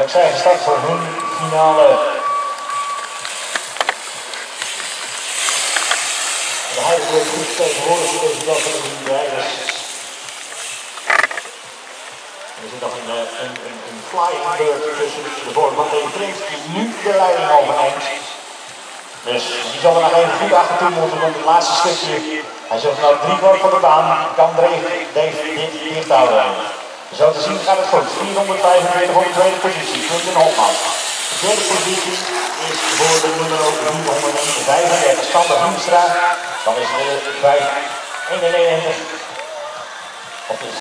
En ik zei gestart voor hun finale. De huidige goed tegenwoordig voor deze dag van de rijders. Er zit nog een, een, een, een flying bird tussen de vorm van Dave Prins die nu de leiding overneemt. Dus die zal er nog even goed achter toe moeten want het laatste stukje. Hij zit nou drie kwart van de baan, kan Dave dit dicht houden. Zo te zien gaat het goed. 445 voor de tweede positie, Quinten Hopman. De derde positie is voor de nummer 435, Sander Hoenstra. Dan is het 591.